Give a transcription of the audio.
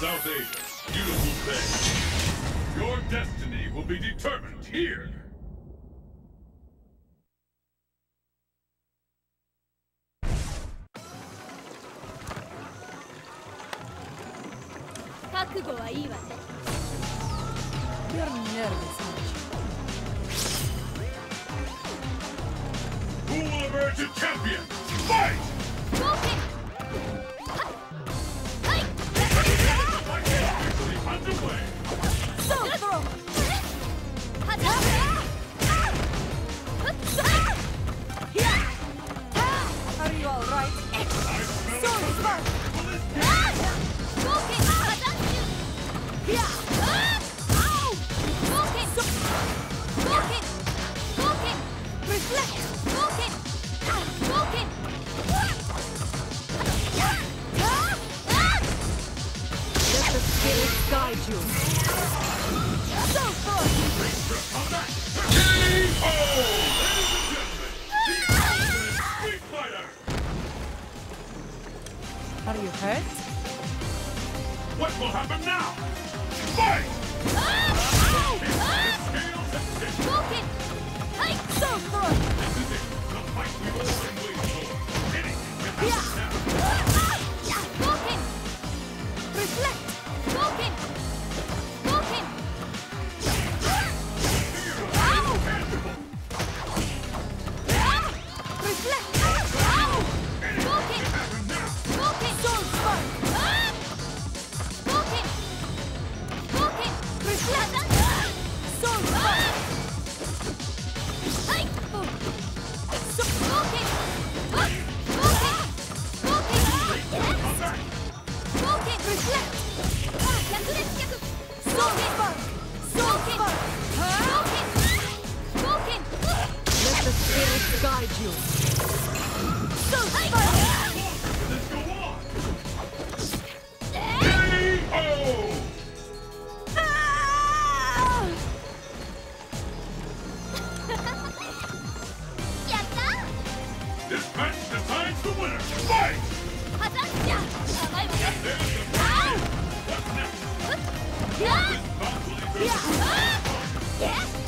South Asia, beautiful thing. Your destiny will be determined here. You're nervous, Who will emerge a champion? Oh! What will happen now? Fight! Ah! Ow! Ah! ah! the spirits guide you. So This match decides the winner! Yeah!